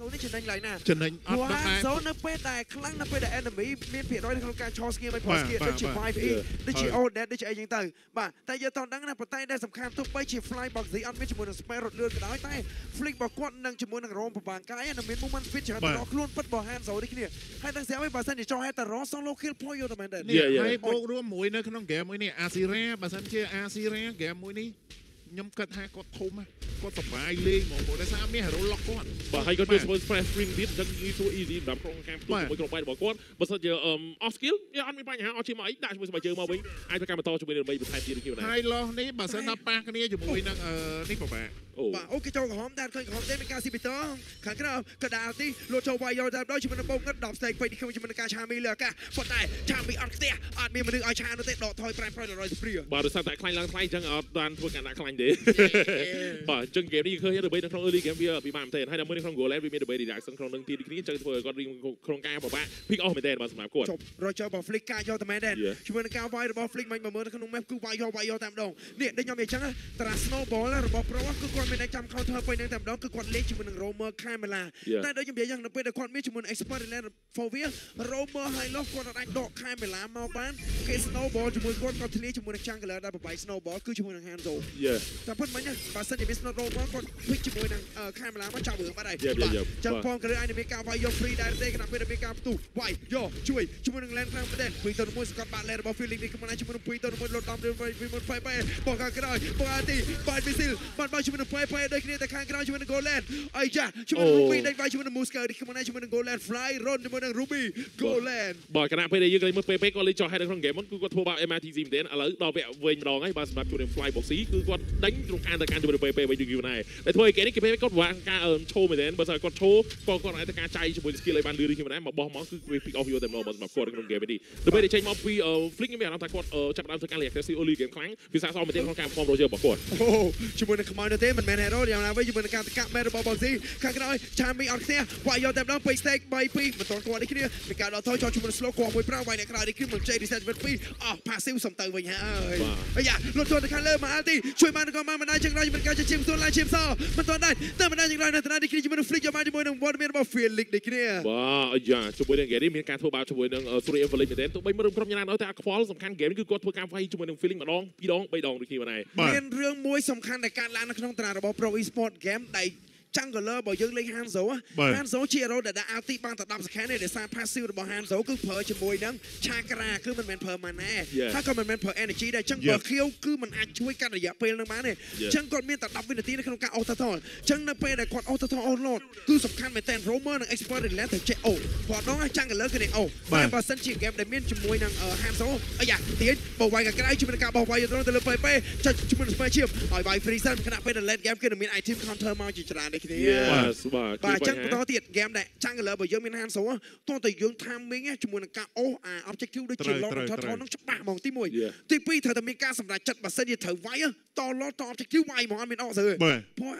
សូនេះចំណេញឡើយណាចំណេញអត់ព្រោះដឹងដែរសូនៅពេលដែលខ្លាំងនៅពេលដែល enemy មានភាគរយនៅក្នុងការឆោស្គៀមិនផុសស្គៀបាទដូចជាបាទ 5E ដូចជាហើយ Odet ដូចជាអីចឹងទៅបាទតែយើងតដឹងណាប៉ុន្តែដែលសំខាន់ទោះបីជា Fly Box Z អត់មានជាមួយនឹង Spare រត់លឿនក៏ដោយតែ Flick របស់គាត់នឹងជាមួយនឹង Rom ប្របាកាយនៅមាន movement speed ច្រើនបាទដល់ខ្លួនពិតរបស់ Hanzo នេះគ្នាហើយទាំងស្រាប់ឯងបើសិនជាចង់ឲ្យតែ Raw solo kill point យកតែមែនទេនេះ Yeah, yeah. ហើយបូករួមមួយនៅក្នុងហ្គេមមួយនេះអាស៊ីរ៉ាបើសិនជាអាស៊ីរ៉ាហ្គេមមួយនេះ ខ្ញុំគិតថាគាត់ធំណាគាត់សប្បាយលេងហ្មងព្រោះដោយសារមានហេរ៉ូឡុកគាត់បាទហើយគាត់ជួយ support fresh string ទៀតអញ្ចឹងងាយស្រួល easy សម្រាប់ក្រុមការផ្ទុះបាទជាមួយក្រុមបែបរបស់គាត់បើសិនជាអឺ off skill វាអត់មានបញ្ហាអត់ជិះមកអីដាក់ជាមួយស្បែកជើងមកវិញអាចធ្វើការបន្តជាមួយនឹងបីបន្ថែមទៀតនេះដែរហើយលោះនេះបើសិនថាប៉ះគ្នាជាមួយនឹងអឺនេះពិបាកអូ បាទអូគេចូលក្រហមដែរឃើញក្រហមទេមានការស៊ីបេតងខាងក្រោមកដាលទីលោចូលវាយយកតាមដោយជាមួយនឹងបងងឹត10ស្ទេកពេញនេះខ្ញុំជាមួយនឹងការឆាមីលើអាកាសប៉ុន្តែឆាមីអត់ខ្ទះអត់មានមនុស្សឲ្យឆានោះទេដកថយប្រែប្រយ100ស្ព្រាបាទដោយសារតែខ្លាញ់ឡើងថ្លៃអញ្ចឹងអត់បានធ្វើការដាក់ខ្លាញ់ទេបាទអញ្ចឹងហ្គេមនេះឃើញរបៀបនៅក្នុង early game វាពិបាកមែនទេហើយដល់មើលនៅក្នុង goal line វាមានរបៀប reaction ក្នុងនឹងទីនេះអញ្ចឹងធ្វើឲ្យគាត់រៀងក្នុងការពិបាក pick off មែនទេបាទសម្រាប់គាត់ចប់រយចូលរបស់ Flick ការយកតែមែនទេជាមួយនឹងការវាយរបស់ Flick មិនមើលនៅក្នុង map គឺវាយយកវាយយកតែម្ដងនេះដូចខ្ញុំនិយាយអញ្ចឹងតារា snowball របស់ Pro គឺគាត់មានតែចាំ counter ពេញនឹងតែម្ដងគឺគាត់លេងជាមួយនឹង Romer Camela Yeah. តែដូចខ្ញុំនិយាយយ៉ាងនៅពេលដែលគាត់មានជាមួយនឹង Expert Land Fovia Romer ហើយ Lock គាត់អាចដក Camela មកបានគេ snowball ជាមួយគាត់គាត់ធ្លាជាមួយនឹង Jungler ដែលប្របែក snowball គឺជាមួយនឹង Hanzo Yeah តែប៉ុន្មានបើសិនជាមាន snowball គាត់ភិកជាមួយនឹង Camela មកចាប់រឿងបាត់ហើយ Yeah, yeah, yeah. ចាំផងក៏អាចនឹងមានការវាយយក free ដែរទេខណៈពេលដែលមានការផ្ទុះវាយយកជួយជាមួយនឹង land ខាងប្រទេសពីទៅមួយសកត់បាក់ land របស់ feeling នេះខ្លួនឯងជាមួយនឹងពីទៅមួយលត់ដំរឿងពីមុនផៃផៃបងខាងក្រោយបងអាទីបានមីស៊ីលបានបានជាមួយនឹងផៃផៃដូចគ្នាតែខាងក្រោយជាមួយនឹង goland អីចាជាមួយនឹង ruby ដេញវាយជាមួយនឹង musker នេះខ្លួនឯងជាមួយនឹង goland fly run ជាមួយនឹង ruby goland បាទគណៈពេលដែលយើងលេងមើលពេលពេលគាត់លេងចោះហើយនៅក្នុង game ហ្នឹងគឺគាត់ធ្វើបាប MRTC មែនទែនឥឡូវដល់វគ្គវិញម្ដងហើយបាទសម្រាប់ជួយនឹង fly box គឺគាត់ដេញក្នុងការទៅកាន់ជាមួយនឹងពេលពេលវិញយូរណាស់តែធ្វើឲ្យគេនេះគេពេលគាត់វាការឈោមែនទែនបើសិនគាត់ឈោគាត់គាត់អាចទៅការចៃជាមួយ skill ឲ្យបានលឿនដូចគ្នាមកបោះមកគឺវា pick off យកតែម្ដងបាទសម្រាប់គាត់ក្នុង game នេះដើម្បីតែចេញមកពី flick ខ្ញុំមានអារម្មណ៍ថាគាត់ចាប់ផ្ដើមធ្វើការ aggressive early game ខ្លាំងវាស័ក្តិសមមែនទែនក្នុងការ perform roger របស់គាត់អូជាមួយនឹងខ្មៅនៅទេមិនមែន hero យ៉ាងណាវិញជាមួយនឹងការតកាក់មែនរបស់ Boxy ខាងក្រោយឆាមីអត់ខ្ទះវាយយកតែម្ដងពេក stake 3 2មិនទាន់គាត់នេះគ្នាមានការដកថយចូលជាមួយនឹង slow គាត់មួយប្រាំវាយអ្នកក្រៅនេះគ្នាមិនចេះ reset វិញ2អស់ passive សំទៅវិញហើយអាយ៉ាលុតទាន់ទៅខាងលើមកអាទីជួយបានក៏មកមិនដែរចឹងដែរមិនការជាជាមខ្លួនឡើងជាមសមិនទាន់ដែរតែមិនដែរចឹងដែរនៅតានេះគ្នាជាមួយនឹង flick យកមកជាមួយនឹង word មានរបស់ Felix នេះគ្នាបាទអាយ៉ាជាមួយនឹង game នេះមានការធ្វើបាបជាមួយនឹង Surya Evelyn មែនទែនទោះបីមើលក្រុមយ៉ាងណាដល់តែខ្វល់សំខាន់ game នេះគឺគាត់ធ្វើការវាយជាមួយនឹង feeling ម្ដងពីរដងបីដងដូចគ្នាបាទបាទមានរឿងមួយសំខាន់ដែលកើតឡើងនៅក្នុងតាររបស់ Pro Esport Game ដែល Jungler របស់យើងលេង Hanzo ហ៎បាទ Hanzo ជា hero ដែលដាក់ ulti បានតែ10 second ទេដោយសារ passive របស់ Hanzo គឺប្រើជាមួយនឹង chakra គឺមិនមែនប្រើ mana Yeah. ហើយក៏មិនមែនប្រើ energy ដែរអញ្ចឹង Yeah. បើខៀវគឺមិនអាចជួយកាត់រយៈពេលនឹងបានទេអ Yeah. ញ្ចឹងគាត់មានតែ10វិនាទីនៅក្នុងការ auto toll អញ្ចឹងនៅពេលដែលគាត់ auto toll offload គឺសំខាន់មែនតើ Romer និង expert ដែលទៅចេះអូគាត់ដល់ Jungler គឺនេះអូបាទតែបើសិនជា game ដែលមានជាមួយនឹង Hanzo អាយ៉ាទៀតបើវាយកាក្រៅជាមួយនឹងការបោះវាយទៅទៅលើ PP ចុចជាមួយនឹង Spare Chip ឲ្យវាយ free set ខណៈពេលដែល late game គឺនឹងមាន item counter មកជាច្រើនដូចគ្នា Yes បាទបាទអញ្ចឹងគឺបន្តទៀត game ដែល Jungle បើយើងមាន Hanzo តោះតែយើង timing ជាមួយនឹងការអូសអា objective ដូចជាត្រូវ lock ត្រូវ control ត្រូវហ្នឹងច្បាស់ហ្មងទី1 Yeah. ទី2ត្រូវតែមានការសម្រេចចិត្តបើសិនជាត្រូវវាយត lock ត objective វាយហ្មងអត់មានអកសើបាទព្រោះ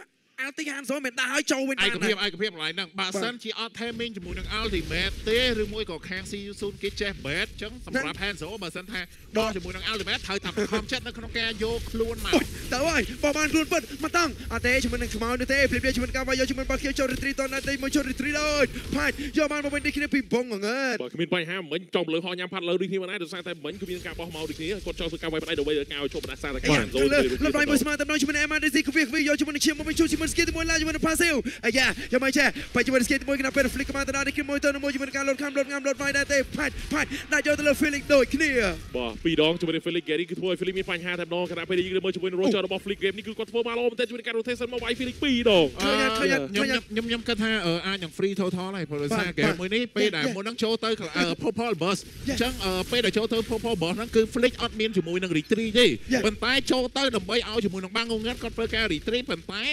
Alti Hanzo មិនដាក់ឲ្យចូលវិញឯបានកភាពឯកភាពកន្លែងហ្នឹងបើសិនជាអត់ timing ជាមួយនឹង ultimate ទេឬមួយក៏ខាង CU0 គេចេះ bad អញ្ចឹងសម្រាប់ Hanzo បើសិនថាដកជាមួយនឹង ultimate ត្រូវតែខំចិត្តនៅក្នុងការយកខ្លួនមកទៅហើយបោះបានខ្លួនពិតមកតង់អត់ទេជាមួយនឹងខ្មៅនេះទេភ្លាមៗជាមួយនឹងការវាយយកជាមួយបាល់ខៀវចូល retreat តណាត់ទេមកចូល retreat ដូចផាច់យកបានមកវិញនេះគ្នាពីបងងើតបាទគ្មានបញ្ហាមិញចង់លើហោះញ៉ាំផាត់លើដូចគ្នាបានដែរដោយសារតែមិញគឺមានការបោះមកដូចគ្នាគាត់ចង់ធ្វើការវាយផ្ដៃដើម្បីឲ្យការឲ្យជប់បណ្ដាសាតែអាខាយ៉ាងទៅចូលលើលំដាប់មួយស្មើតំណងជាមួយនឹង MRDC គវីគវីយកជាមួយនឹងឈាមមកវិញជួយជាមួយនឹង skill មួយឡើងជាមួយនឹង passive អាយ៉ាយកមកចេះបែរជាមួយនឹង skill មួយគណៈពេល flick មកទៅដល់នេះមួយទៅមួយជាមួយនឹងការលោតខាំលោតងាំលោតវាយដែរទេផាច់ផាច់ដាក់យកទៅលើ feeling ដូចគ្នាបាទពីរដងជាមួយនឹង Felix Gary គឺធ្វើឲ្យ Felix មានបញ្ហាតែម្ដងខណៈពេលយើងមើលជាមួយនឹង Roger របស់ Felix game នេះគឺគាត់ធ្វើមកល្អមែនទែនជាមួយនឹងការ rotation មកវាយ Felix ពីរដងឃើញឃើញឃើញខ្ញុំខ្ញុំខ្ញុំគិតថាអឺអាចនឹង free total ហើយព្រោះដោយសារបាទហ្គេមបាទមួយនេះពេលដែល Yeah. មុនហ្នឹងចូលទៅកន្លែងអឺ purple bus អ Yeah. ញ្ចឹងអឺពេលដែលចូលទៅ purple bus ហ្នឹងគឺ flick អត់មានជាមួយនឹង retreat ទេ Yeah. ប៉ុន្តែចូលទៅដើម្បីឲ្យជាមួយនឹងបាំងងងឹតគាត់ធ្វើការ retreat ប៉ុន្តែ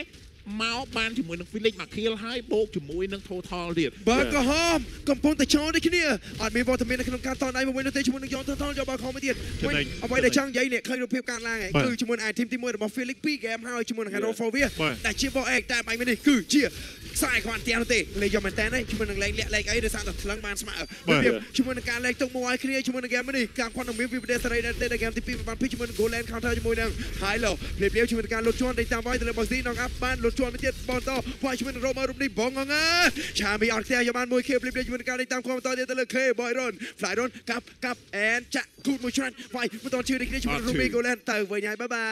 មកបានជាមួយនឹង Felix មក kill ហើយបូកជាមួយនឹង total ទៀតបើក្រហមកំពុងតែចោលដូចគ្នាអត់មានវត្តមាននៅក្នុងការតនដៃមួយនោះទេជាមួយនឹងយកទៅតយកបើខំមួយទៀតចំណេញអ្វីដែលចង់និយាយនេះឃើញរូបភាពកើតឡើងហើយបាទគឺជាមួយនឹង item ទី1របស់ Felix 2 game ហើយជាមួយនឹង Hero Fovia បាទដែលជា Box X តែបាញ់នេះគឺជា ខ្សែគាត់ទាំងទេលេងយកមែនតើជាមួយនឹងលេងលាក់លេងអីដោយសារតែថ្លឹងបានស្មើជាមួយនឹងការលេងទុកមួយឲ្យគ្នាជាមួយនឹងហ្គេមនេះការគាត់នឹងមានវិបត្តិសេរីនៅតែហ្គេមទី2បានពីជាមួយនឹង Golan counter ជាមួយនឹង Hilo ភ្លាមភ្លាមជាមួយនឹងការលុតជាន់ដេកតាមវាយទៅលើ Boxy នងអាប់បានលុតជាន់ទៅទៀតបនតវាយជាមួយនឹង Roma រូបនេះបងងងឆាមីអត់ខ្ទះយកបានមួយខៀភ្លាមភ្លាមជាមួយនឹងការដេកតាមខំតទៀតទៅលើ K Boy Run Fly Run កាប់កាប់ and ចាក់គូតមួយច្រាច់វាយមិនតន់ជឿនេះគ្នាជាមួយនឹង Ruby Golan ទៅវិញហើយបាយបា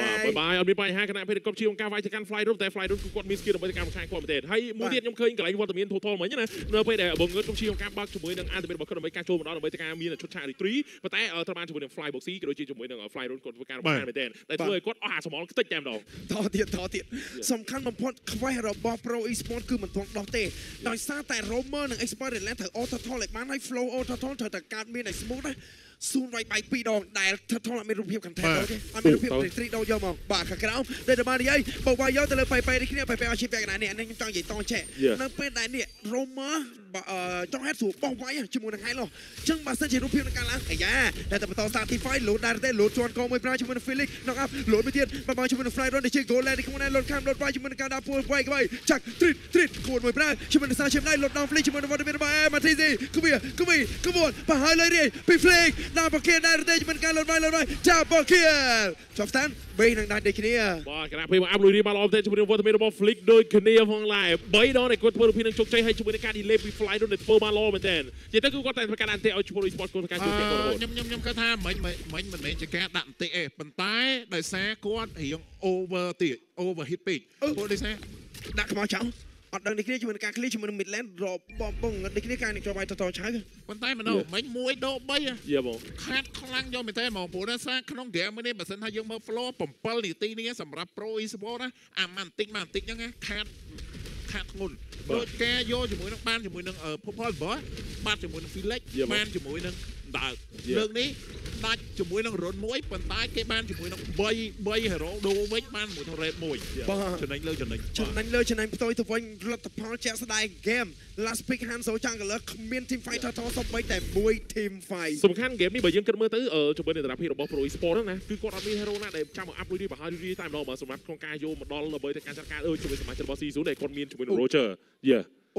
បាទបាយយបាយអត់មានបញ្ហាគណៈពេលគាត់ជាការវាយទៅកាន់ fly room តែ fly room គឺគាត់មាន skill ដើម្បីទៅកាន់ខាងគាត់មែនទេហើយមួយទៀតខ្ញុំឃើញកន្លែងវត្តមាន total មិញណានៅពេលដែលបងងើតខ្ញុំជាការបើកជាមួយនឹង ultimate របស់គាត់ដើម្បីការចូលមកដល់ដើម្បីទៅការមានឈុតឆាក retreat ប៉ុន្តែត្រូវបានជាមួយនឹង fly boxy ក៏ដូចជាជាមួយនឹង fly room គាត់ធ្វើការរបស់មែនទេតែធ្វើឲ្យគាត់អស់អាសមល់ខ្ទេចតែម្ដងតទៀតតទៀតសំខាន់បំផុត quest របស់ Pro Esport គឺមិនទាន់ដោះទេដោយសារតែ Romer និង Expert Land ត្រូវ auto toll ឲ្យបានហើយ flow auto toll ត្រូវតែកើតមានឲ្យ smooth ណា ស៊ូនវាយបាយពីរដងដែល total អត់មានរូបភាព content ដល់ទេអត់មានរូបភាព retreat ដល់យកមកបាទខាងក្រោមដែលតែបាននិយាយបោកវាយយកទៅលើប៉ៃប៉ៃនេះគ្នាប៉ៃប៉ៃអត់ឈីពាក់កណានេះអានេះខ្ញុំចង់និយាយតចេះនៅពេលដែលនេះ Romer ចង់ហេតុស្រួលបោះវាយជាមួយនឹង Hilo អញ្ចឹងបើសិនជារូបភាពនឹងកើតឡើងអាយ៉ាតែតែបន្ត start T5 លោតដែរទេលោតជាន់កមួយប្រាជាមួយនឹង Felix nok up លោតមួយទៀតបើបើជាមួយនឹង Fly Run ដែលជា goal line នេះខ្លួនឯងលោតខាំលោតវាយជាមួយនឹងការដាក់ពួរវាយក្បៃចាក់ treat treat គួនមួយប្រាជាមួយនឹង Sacha Mlay លោត down Felix ជាមួយនឹង Vladimir Ba Matizi គួយគួយគួនបើហើយលើរាយពី Felix ដាក់បកៀដែរទេជាមួយនឹងការលោតវាយលោតវាយចាប់បកៀចប់ stand បីនឹងដាច់ដូចគ្នាបាទគណៈពេលមកអាប់លុយរីបានល្អទេជាមួយនឹងវត្តមានរបស់ flick ដូចគ្នាផងឡាយ3ដងដែលគាត់ធ្វើរូបភាពនឹងជោគជ័យហើយជាមួយនឹងការ delay ពី fly នោះដែលធ្វើបានល្អមែនទែននិយាយទៅគឺគាត់តែធ្វើការដាក់អន្ទាក់ឲ្យឈ្មោះ e-sport គាត់ធ្វើការជោគជ័យគាត់រហូតខ្ញុំខ្ញុំខ្ញុំគាត់ថាមិនមិនមិនមិនមែនជាការដាក់បន្តិចទេប៉ុន្តែដោយសារគាត់រៀង over ទៀត over hit ពេកព្រោះដោយសារដាក់ខ្មៅចោលអត់ដឹងនេះគ្នាជាមួយនឹងការ clear ជាមួយនឹង midland របបងបងនេះគ្នាការនេះចូលវាយតតឆៅប៉ុន្តែមនុស្សមិនមួយដោ3យេបងខាត់ខ្លាំងយកមែនទេហ្មងព្រោះដោយសារក្នុង game នេះបើសិនថាយើងមើល flow 7នាទីនេះសម្រាប់ pro e-sport ណាអាម៉ាន់តិចម៉ាន់តិចហ្នឹងណាខាត់ ខាត់ធ្ងន់ដូចការយកជាមួយនឹងបានជាមួយនឹង Popol របស់បានជាមួយនឹង Felix បានជាមួយនឹងដើកលើកនេះ ដាច់ជាមួយនឹងរុនមួយប៉ុន្តែគេបានជាមួយនឹង3 3 hero ដូរវិញបានមួយនឹង red មួយចំណេញលើចំណេញចំណេញលើចំណេញផ្ទុយទៅវិញលទ្ធផលជាក់ស្ដែង game last pick Hanso Jungler គ្មាន team fight ថតសំបីតែមួយ team fight សំខាន់ហ្គេមនេះបើយើងគិតមើលទៅជាមួយនឹងតារាភិរបស់ Pro Esport ហ្នឹងណាគឺគាត់អត់មាន hero ណាដែលចាំមកអាប់លុយរីបហើយរីតែម្ដងបើសម្រាប់ក្នុងការយកមកដល់ដើម្បីទៅការចាត់ការអឺជាមួយសមាជិករបស់ season ដែលគាត់មានជាមួយនឹង Roger យេ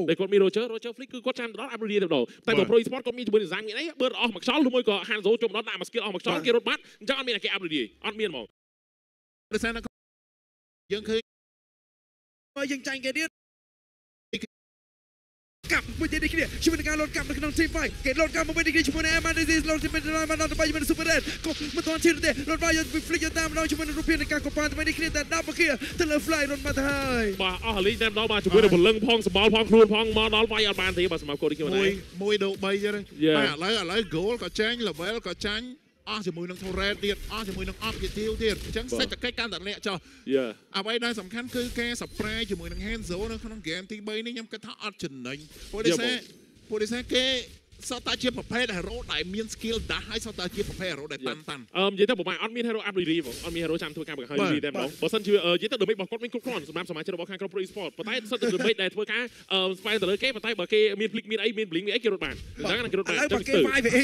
តែគាត់មាន Roger Roger Flick គឺគាត់ចាំដល់អាប់លុយរីតែម្ដងតែបើ Pro Esport គាត់មានជាមួយនឹង Zang មានអីបឺតអស់មួយខ្យល់ឬមួយក៏ Hanzo ចូលមកដល់ដាក់មួយ skill អស់មួយខ្យល់គេរត់បាត់អញ្ចឹងអត់មានតែគេអាប់លុយរីអត់មានហ្មងដោយសារយើងឃើញបើយើងចាញ់គេទៀត កាប់មួយទៀតនេះគ្នាជាមួយនឹងការលោតកាប់នៅក្នុង team fight គេលោតកាប់មួយទៀតនេះជាមួយនឹង Amanda Disease លោតជាមួយនឹងបានដល់ទៅជាមួយនឹង Super Red ក៏មិនទាន់ឈឺទេលោតវាយយក flick យកតាមដល់ជាមួយនឹងរូបភាពនៃការកប៉ាល់ថ្មីនេះគ្នាតែដល់មកគ្នាទៅលើ fly រត់មកទៅហើយបាទអស់លីងតែម្ដងបាទជាមួយនឹងពលឹងផងសម្បល់ផងខ្លួនផងមកដល់វាយអត់បានទេបាទសម្រាប់កូននេះខ្ញុំមួយណាមួយដូ3ចឹង Yeah. តែឥឡូវឥឡូវ goal ក៏ចាញ់ level ក៏ចាញ់ អស់ជាមួយនឹង turret ទៀតអស់ជាមួយនឹង objective ទៀតអញ្ចឹងសេដ្ឋកិច្ចកាន់តែលាក់ចុះយេអ្វីដែលសំខាន់គឺការ spray ជាមួយនឹង Hanzo នៅក្នុង game ទី3នេះខ្ញុំគិតថាអត់ចំណេញព្រោះដោយសារព្រោះដោយសារគេ សតតែជាប្រភេទ hero ដែលមាន skill ដាស់ហើយសតតែជាប្រភេទ hero ដែលតាន់តាន់អឺនិយាយទៅប្រហែលអត់មាន hero up ready ហ្មងអត់មាន hero ចាំធ្វើការបង្ហាញ ready តែម្ដងបើសិនជានិយាយទៅ damage របស់គាត់មានគ្រប់គ្រាន់សម្រាប់សមាជិករបស់ខាងក្រុម Pro Esport ប៉ុន្តែសិតតែ damage ដែលធ្វើការអឺស្វែងទៅលើគេប៉ុន្តែបើគេមាន flick មានអីមាន blink មានអីគេរត់បានអញ្ចឹងគេរត់បានឥឡូវបើគេវាយវាអី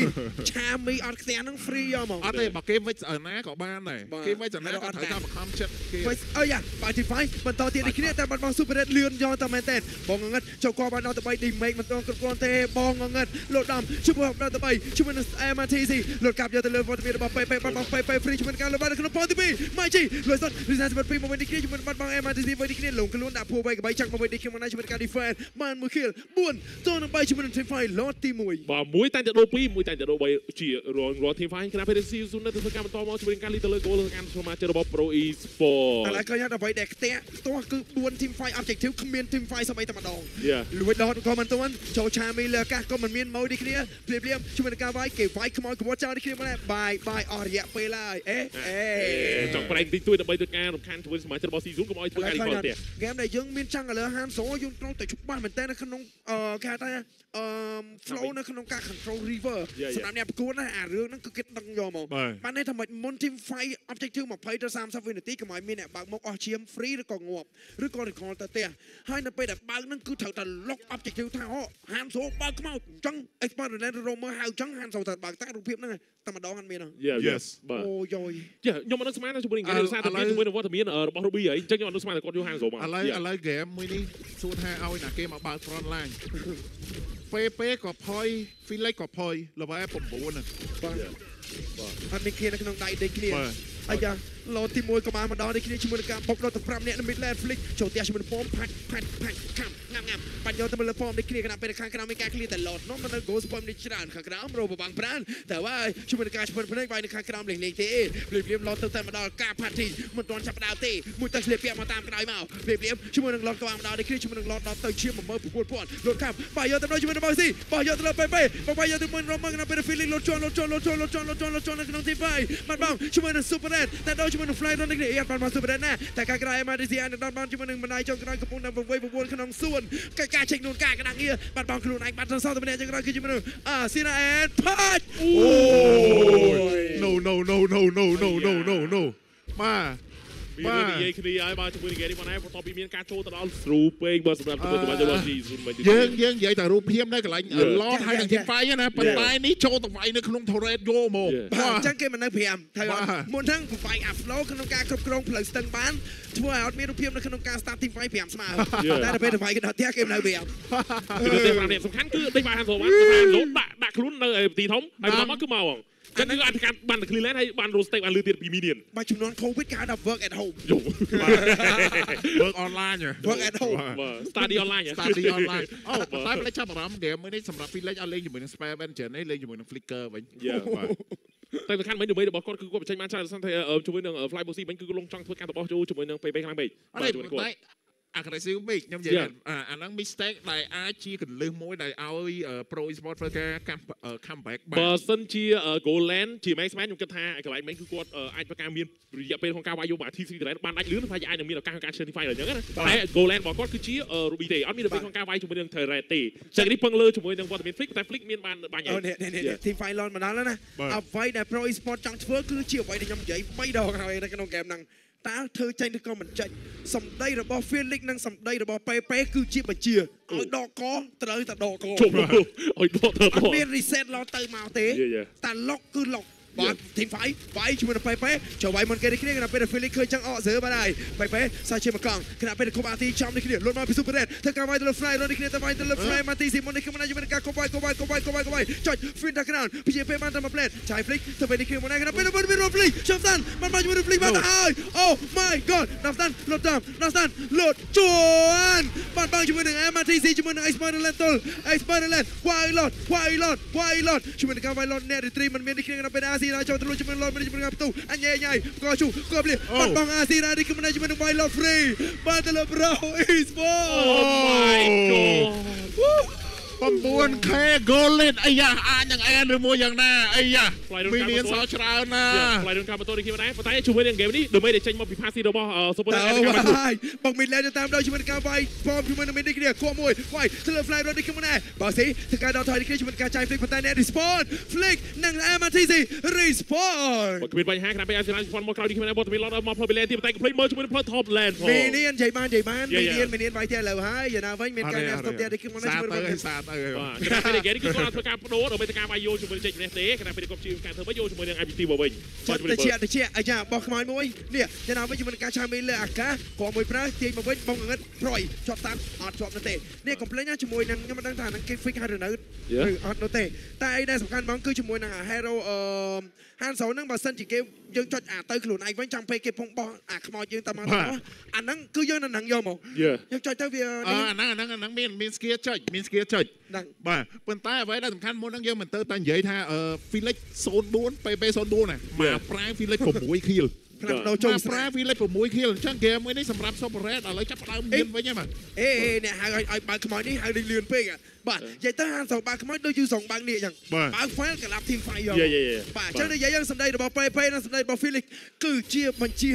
ឆាមីអត់ខ្ទះហ្នឹង free យកមកអត់ទេបើគេវិចស្អើណាក៏បានដែរគេវិចស្អើណាក៏ត្រូវតាមបង្ខំចិត្តគេវិញអើយ៉ាបាយទី5បន្តទៀតនេះគ្នាតែបាត់បង់ super red លឿនយកតែមែនតើបងងងឹតចូលគាត់បានដល់ទៅ3 damage មិនទាន់គ្រប់គ្រាន់ទេបងងងឹតលោតដំជួយដល់ទៅ3ជួយនឹង MTC លោតកាប់យកទៅលើវត្តមានរបស់ប៉េប៉េបាត់បង់ប៉េប៉េ free ជួយនឹងការលោតបានក្នុងប៉ុនទី2ម៉ៃជីលុយសុត reset ពី1វិញនេះគ្នាជួយបាត់បង់ MTC វិញនេះគ្នាលងខ្លួនដាក់ភួរ3កបៃចាក់មកវិញនេះគ្នាមកណាជួយការ defend បានមួយ kill 4ទល់នឹង3ជួយនឹង team fight លោតទី1បាទមួយតែងតែដូរ2មួយតែងតែដូរ3ជារងរាល់ team fight គណៈពេល season នៅទៅធ្វើការបន្តមកជាមួយនឹងការ lead ទៅលើ goal ទៅកាន់សមាជិករបស់ Pro Esport ឥឡូវឃើញដល់អ្វីដែលខ្ទះផ្ទាស់គឺ4 team fight objective គ្មាន team fight សម្បីតែម្ដង Yeah លួចដល់ក៏មិនទាន់ចូលឆាមីលើអាកាសក៏មិនមានម៉ូនេះគ្នាភ្លាមភ្លាមជួយនឹងការវាយគេវាយខ្មោចក្បត់ចោលនេះគ្នាមកដែរបាយបាយអស់រយៈពេលហើយអេអេចង់ប្រែងតិចតួចដើម្បីធ្វើការរំខានធ្វើសមាជិករបស់ season កុំឲ្យធ្វើការ report ទេហ្គេមដែលយើងមានចង់ឥឡូវហានសូយើងត្រូវតែច្បាស់មែនតើនៅក្នុងអឺគេហៅថាអឺ flow នៅក្នុងការ control river សម្រាប់អ្នកប្រកួតណាអារឿងហ្នឹងគឺគេដឹងយកមកបានន័យថាមិនមុន team fight objective 20ទៅ30វិនាទីកុំឲ្យមានអ្នកបើកមុខអស់ឈាម free ឬក៏ងាប់ឬក៏ recall ទៅផ្ទះហើយនៅពេលដែលបើកហ្នឹងគឺត្រូវតែ lock objective ថាអូហានសូបើកខ្មោចអញ្ចឹង expert នៅរោមមើលហៅចឹងហានសូវតែបើកតារូបភាពហ្នឹងតែម្ដងអត់មានហ្នឹង Yeah Yes បាទអូយយយ៉ាខ្ញុំមិនដឹងស្មានថាជាមួយនឹងគេឥឡូវសារតែមានជាមួយនឹងវត្តមានរបស់ Ruby ហីអញ្ចឹងខ្ញុំអត់ដឹងស្មានថាគាត់យកហាងសូមកឥឡូវឥឡូវហ្គេមមួយនេះសួរថាឲ្យណាគេមកបើក front line ពេលពេលក៏ផុយ Felix ក៏ផុយ level 9ហ្នឹងបាទអត់មានគ្នានៅក្នុងដៃដេកគ្នាបាទអាយ៉ាឡូទី1ក៏បានមកដល់នេះគ្នាជាមួយនឹងការបុកដល់ទៅ5នាក់នៅ midland flick ចូលផ្ទះជាមួយនឹង form ផាច់ផាច់ផាច់ខាំងាំងាំបាញ់យកទៅមើល form នេះគ្នាគណៈពេលខាងក្រៅមានការ clear តែឡូតនោះមិននៅ goal spot នេះច្រើនខាងក្រៅរោបបាំងប្រានតែว่าជាមួយនឹងការឆ្ពិនភ្នែកបាយនៅខាងក្រៅលេងលេងទេភ្លាមភ្លាមឡូតទៅតែមកដល់ការផាត់ទីមិនទាន់ចាប់ដើមទេមួយទឹកស្លៀកពាក់មកតាមក្រោយមកភ្លាមភ្លាមជាមួយនឹងឡូតក៏បានមកដល់នេះគ្នាជាមួយនឹងឡូតដល់ទៅជា10000ប្រកួតពាន់ឡូតខាំបាយយកទៅដល់ជាមួយនឹងបងស៊ីបាយយកទៅដល់ពេពេបាយយកទៅមួយរមមកគណៈពេល feeling ឡូតជន់ឡូតជន់ឡូតជន់ឡូតជន់ឡូតជន់ឡូតជន់នៅក្នុងទី5បាត់បងជាមួយនឹង super red តែដល់ជាមួយនឹង fly រត់នេះគ្នាអត់បានមក super red ណាតែការក្រៅ MRC អានដល់បានជាមួយនឹងបណ្ដាយចុងក្រោយកំពុងតែវង្វេងវង្វួនក្នុងសួនកិច្ចការចេញនួនការកណ្ដាលងារបាត់បងខ្លួនឯងបាត់សន្សំតែម្នាក់ចុងក្រោយគឺជាមួយនឹងអាស៊ីណាអែនផាច់អូ no no no no no no no no no បាទ មានរឿងនិយាយគ្នាហើយបាទជាមួយនឹងគេនេះមកណែបន្ទាប់ពីមានការចូលទៅដល់ស្រូពេកបើសម្រាប់ជាមួយទៅដល់ជីស៊ុនមកយើងយើងនិយាយតែរូបភាពនៅកន្លែង Yeah. ឡតហើយនឹងទីហ្វៃណាប៉ុន្តែនេះចូលទៅវាយនៅក្នុង turret យកមក Yeah. បាទអញ្ចឹងគេមិននៅ5ហើយបាទមុនហ្នឹងប្រវាយអា flow ក្នុងការគ្រប់គ្រងផ្លូវស្ទឹងបានធ្វើឲ្យអត់មានរូបភាពនៅក្នុងការ start team fight 5ស្មើ Yeah. តែដល់ពេលទៅវាយគេដល់ផ្ទះគេមិននៅ5គឺទេ5នេះសំខាន់គឺដេញបានហាន់សូបានថាលោដាក់ដាក់ខ្លួននៅទីធំហើយបន្តមកគឺមកហ្មង ចឹងគឺអធិការបាន clean lane ហើយបាន roll stake បានលឺទៀត2 million បាទចំនួន covid គេហៅថា work at home យូ work online ហ៎ work at home បាទ study online ហ៎ study online អូប៉ុន្តែផ្លេចចាប់អារម្មណ៍ហ្គេមមួយនេះសម្រាប់ Felix ឲ្យលេងជាមួយនឹង Spare Vengeance នេះលេងជាមួយនឹង Flicker វិញ Yeah. បាទតែសំខាន់មិនដើម្បីរបស់គាត់គឺគាត់បញ្ចេញបានច្រើនសិនតែជាមួយនឹង fly boxy វិញគឺគាត់លងចង់ធ្វើការតបោះចូលជាមួយនឹង PP ខ្លាំងពេកអត់ទេប៉ុន្តែ aggressive ពេកខ្ញុំនិយាយអាហ្នឹង mistake ដែលអាចជាកលឹះមួយដែលឲ្យ pro sport ធ្វើការ comeback បានបើសិនជា Golan ជា Max Man ខ្ញុំគិតថាកន្លែង Max គឺគាត់អាចប្រកាមានរយៈពេលក្នុងការវាយយកអាធីស៊ីដែរបានដាច់លឿនប្រហែលជាអាចនឹងមានឱកាសក្នុងការ certify ដល់អញ្ចឹងណាតែ Golan របស់គាត់គឺជា Ruby ទេអត់មានទៅក្នុងការវាយជាមួយនឹង Terret ទេចឹងនេះពឹងលើជាមួយនឹងវត្តមាន Flick តែ Flick មានបានបាញ់ហើយនេះនេះ Team Final មកដល់ហើយណាអ្វីដែល pro sport ចង់ធ្វើគឺជាអ្វីដែលខ្ញុំនិយាយ3ដងហើយនៅក្នុង game ហ្នឹង តើធ្វើចេញឬក៏មិនចេញសម្ដីរបស់ Felix និងសម្ដីរបស់ PP គឺជាបញ្ជាឲ្យដកកត្រូវតែដកកជុំអុយដកទៅអត់មាន reset ឡទៅមកទេ Yeah, yeah. តែ lock គឺ lock បាទ team fight វាយជាមួយនឹង PP ចូលវាយមុនគេនេះគ្នាគណៈពេល Felix ឃើញចឹងអកសើបានហើយ PP សាជាមកកង់គណៈពេលគប់អាទីចំនេះគ្នាលុតមកពី Super Red ធ្វើការវាយទៅលើ Fly រត់នេះគ្នាទៅវាយទៅលើ Fly មកទីស៊ីមុននេះគ្នាជាមួយនឹងការគប់វាយគប់វាយគប់វាយគប់វាយគប់វាយចុច fin ដល់ ground ពីជាពេលបានទៅមក plate ចាយ Flick ទៅពេលនេះគ្នាមុននេះគណៈពេលទៅមាន Flick ជុំសានបានមកជាមួយនឹង Flick បានទៅហើយ Oh my god ដល់សានលុតតាមដល់សានលុតជួនបានបាំងជាមួយនឹង MRTC ជាមួយនឹង Ice Spider Land ទល់ Ice Spider Land វាយ lot វាយ lot វាយ lot ជាមួយនឹងការវាយ lot អ្នក retrieve មិនមាននេះគ្នាគណៈពេល Azira jauh terlalu cepat lawan manajemen dengan betul. Anyai anyai. Kau cu kau boleh. Patbang Azira di ke manajemen dengan Milo Free. Battle of Bravo Esports. Oh my god. Woo. 9k goal lit អីយ៉ាអាចនឹងអែនឬមួយយ៉ាងណាអីយ៉ា Fly រត់មីកាប់លៀនបន្ទោសះល់ច្រើនណាខ្លាយរឿងការបន្តនេះគ្នាដែរប៉ុន្តែជាមួយនឹង game នេះដើម្បីតែចេញមកពី pass របស់ super តើ Red ហើយបងមីលែនទៅតាមដល់ជាមួយនឹងការវាយផមជាមួយនឹងមីនេះគ្នាខួមួយវាយទៅលើ fly road នេះគ្នាបើស៊ីធ្វើការដល់ថយនេះគ្នាជាមួយនឹងការចាយ flick ប៉ុន្តែអ្នក respawn flick និង MRTC respawn បើគ្មានបញ្ហាខ្លាំងពេកអាស៊ីណាជប៉ុនមកក្រោយនេះគ្មានបទមានឡតមកផ្លូវបេលេទីតែ complete មើលជាមួយនឹងផ្លូវ top lane ផងមីនេះនិយាយបាននិយាយបានមី Yeah, នេះ yeah. មីនេះវាយទៅឥឡូវហើយយ៉ាងណាវិញមានការញ៉ាំស្ទប់ទៀតនេះគឺមកសាជាមួយទៅនឹងសាទៅបាទគណៈពេល game នេះគឺគាត់ធ្វើការបដូរដើម្បីធ្វើការវាយយោជាមួយនឹងចេញម្នេះទេគណៈពេលគាត់ជាការធ្វើវិញយោជាមួយនឹង IPT មកវិញចិត្តទៅជាទៅជាអាយ៉ាបោះខ្មោចមួយនេះយ៉ាងណាវិញជាមួយនឹងការឆាមីលើអាកាសក៏មួយប្រើទាញមកវិញបងងឹតប្រយជាប់តាមអត់ជាប់នោះទេនេះកុំភ្លេចណាជាមួយនឹងខ្ញុំមិនដឹងថានឹងគេ fix ហើយឬនៅឬអត់នោះទេតែអីដែលសំខាន់បងគឺជាមួយនឹង hero អឺហានសូហ្នឹងបើសិនជាគេយើងចុចអាទៅខ្លួនឯងវិញចាំពេលគេពងបោះអាខ្មោចយើងតាមមកអាហ្នឹងគឺយើងនៅនឹងយកមកយេយើងចុចទៅវាអឺអាហ្នឹងអាហ្នឹងអាហ្នឹងមានមាន skill ចុចមាន skill ចុច ហ្នឹងបាទប៉ុន្តែអ្វីដែលសំខាន់មុនហ្នឹងយើងមិនទៅតែនិយាយថាអឺ Felix 04 PP 04ណាមកប្រើ Felix 6 kill ផ្លាស់ប្ដូរចូលមកប្រើ Felix 6 kill អញ្ចឹងហ្គេមមួយនេះសម្រាប់ Super Red ឥឡូវចាប់ផ្ដើមមានវិញហ្នឹងបាទអេអ្នកហៅឲ្យឲ្យបើកខ្មោចនេះហៅដូចលឿនពេកបាទនិយាយទៅហានសូបើកខ្មោចដូចយូសងបើកនេះអញ្ចឹងបើក file កលាប់ team fight យកយេយេបាទអញ្ចឹងនិយាយយើងសម្ដីរបស់ប៉េប៉េនិងសម្ដីរបស់ Felix គឺជាបញ្ជា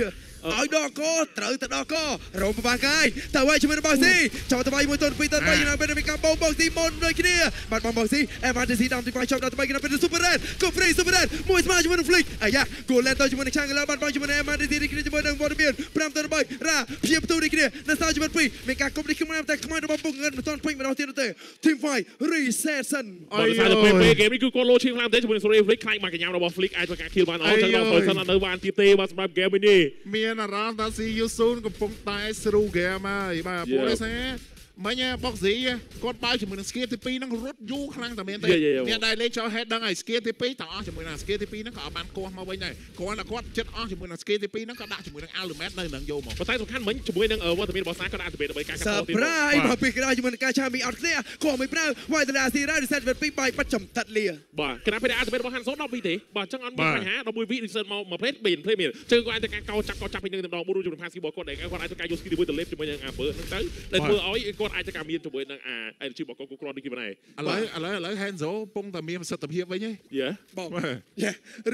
ឲ្យដកកត្រូវទៅដកករោមប្របាកាយទៅឲ្យជាមួយរបស់ស៊ីចោលទៅឲ្យមួយតនពីរតនបីណាពេលមានការបោកបោកស៊ីមុនដូចគ្នាបាត់បងបោកស៊ីអេម៉ាទីស៊ីតាមទី5ចប់ដល់ទៅបីណាពេលស៊ូពឺរ៉េតកូហ្វ្រីស៊ូពឺរ៉េតមួយស្មើជាមួយនឹងហ្លិកអាយ៉ាគូលែនទៅជាមួយនឹងឆាងកឡាបាត់បងជាមួយនឹងអេម៉ាទីស៊ីគ្នាជាមួយនឹងវត្តមាន5តនបីរ៉ាព្យាបទូនេះគ្នានៅសល់ជាមួយ2មានការគប់នេះគ្នាតែខ្មៅរបស់ពុកងិនមិនទាន់ពេញម្ដងទៀតទេ Team Fight Reset សិនបើសារទៅពេលពេលហ្គេមនេះគឺគាត់លោឈៀងខ្លាំងទេជាមួយនឹង Sorry Flick ខ្លាចមកកញ្ញារបស់ Flick អាចធ្វើការ kill បានអត់ចឹងដល់ Sorry សិននៅបានទៀតទេបាទសម្រាប់ហ្គេមនេះមានអារម្មណ៍ថា See you soon កំពុងតែស្រូហ្គេមហើយបាទពួកនេះសា មិញបុកស៊ីគាត់បើជាមួយនឹងស្គៀទី2ហ្នឹងរត់យូរខ្លាំងតែមែនទេអ្នកដែលលេងចោល head ដឹងហើយស្គៀទី2តអស់ជាមួយនឹងស្គៀទី2ហ្នឹងក៏អត់បានគោះមកវិញដែរគ្រាន់តែគាត់ចិត្តអស់ជាមួយនឹងស្គៀទី2ហ្នឹងក៏ដាក់ជាមួយនឹង element នៅនឹងយកមកប៉ុន្តែសំខាន់មិញជាមួយនឹងវត្តមានរបស់សាគាត់អាចទៅដើម្បីការកាត់តទៀត Surprise មកពីក្រោយជាមួយនឹងការឆាមីអត់គ្នាគួរមិនប្រើវាយតាឡាស៊ីរ៉ា Reset វិត2បាយបាត់ចំតាត់លាបាទគណៈពេលអាចទៅរបស់ហាន់សូ12វិទេបាទអញ្ចឹងអត់មានបញ្ហា11វិ reset មកមក plate មាន plate មានជើងគាត់អាចទៅការកោចាប់កោចាប់ពីនឹងតែម្ដងមួយរួមជាមួយ pass របស់គាត់ដែលគាត់អាចទៅការយក skill មួយទៅលេបជាមួយនឹងអាបើហ្នឹងទៅដែលធ្វើឲ្យគាត់អាចទៅការមានជាមួយនឹងអា energy របស់គាត់គ្រប់គ្រាន់ដូចគេបានហើយឥឡូវឥឡូវឥឡូវ Hanzo ពងតែមានប្រសិទ្ធភាពវិញហ៎យេបង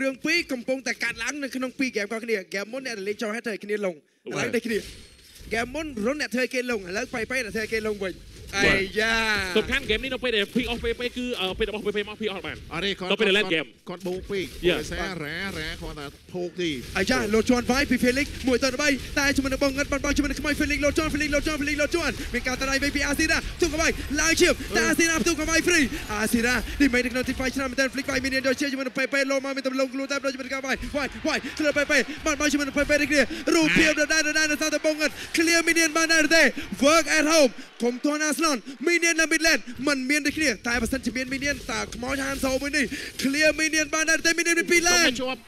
រឿងពីរកំពុងតែកាត់ឡើងនៅក្នុងពីរហ្គេមគាត់គ្នាហ្គេមមុនអ្នកលេងចូលហេតុតែគ្នាលងឥឡូវដូចគ្នាហ្គេមមុនរុនអ្នកធ្វើគេលងឥឡូវបែបបែអ្នកធ្វើគេលងវិញ អាយ៉ាសំខាន់ហ្គេមនេះនៅពេលដែល pick off PP គឺពេលរបស់ PP មក pick off បានអត់ទេគាត់ទៅពេល late game គាត់បូកពេក Yeah. ដោយសាររ៉ារ៉ាគាត់ថាធោកទីអាយ៉ាលោជន់វាយពី Felix មួយទៅ3តែជាមួយនឹងបងងឹតបាត់បង់ជាមួយនឹងខ្មៅ Felix លោជន់ Felix លោជន់ Felix លោជន់មានការតរៃវេពីអាស៊ីរ៉ាទុកកវាយឡើងឈៀបតែអាស៊ីរ៉ាទុកកវាយ free អាស៊ីរ៉ានេះមិននៅក្នុងទី5ឆ្នាំមែនតើ Felix វាយមានយកជាជាមួយនឹង PP លោមកមានទំលងខ្លួនតែប្រជាមួយនឹងការវាយវាយវាយទៅ PP បាត់បង់ជាមួយនឹង PP នេះគ្នារូបភាពដដែលដដែលនៅសាទៅបងងឹត clear minion បានដែរទេ work at home កុំទាន់អាស្លន minion នៅ mid lane មិនមានដូចគ្នាតែបើសិនជាមាន minion តើខ្មោចហានសោមួយនេះ clear minion បានដែរទេ minion ពីទៅ lane ជាប់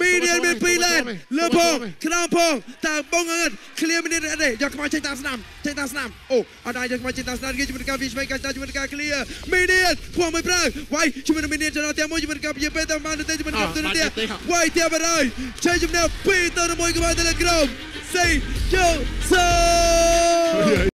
មីឌៀនមានពីរលែនលើផងចូលទៅក្រោមផងតើបងងឹតឃ្លៀមីឌៀនអត់ទេយកខ្មៅចេញតាមស្នាមចេញតាមស្នាមអូអត់អាចយកខ្មៅចេញតាមស្នាមគេជាមួយនឹងការវិស្វ័យការជាមួយនឹងការឃ្លៀមីឌៀនខ្វងមួយប្រើវាយជាមួយនឹងមីឌៀនចំណោះទាំងមួយជាមួយនឹងការយាពេលតាមបានទៅជាមួយនឹងការទៅទៀតវាយទៀតបាត់ហើយចេញចំណេះ2ទៅ1ក្បាលទៅលើក្រោម Say yo so